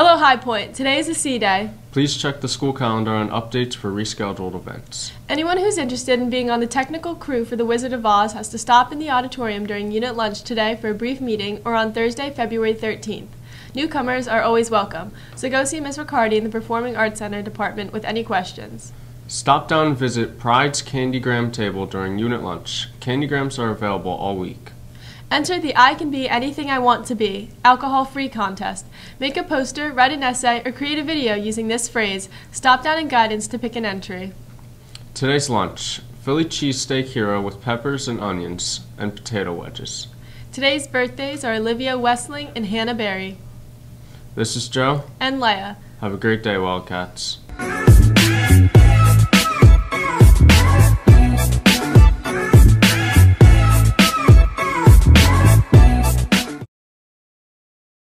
High Point. Today is a C day. Please check the school calendar on updates for rescheduled events. Anyone who's interested in being on the technical crew for The Wizard of Oz has to stop in the auditorium during unit lunch today for a brief meeting or on Thursday, February 13th. Newcomers are always welcome, so go see Ms. Riccardi in the Performing Arts Center department with any questions. Stop down and visit Pride's Candygram table during unit lunch. Candygrams are available all week. Enter the I Can Be Anything I Want to Be alcohol free contest. Make a poster, write an essay, or create a video using this phrase. Stop down and guidance to pick an entry. Today's lunch Philly cheesesteak hero with peppers and onions and potato wedges. Today's birthdays are Olivia Westling and Hannah Berry. This is Joe. And Leia. Have a great day, Wildcats.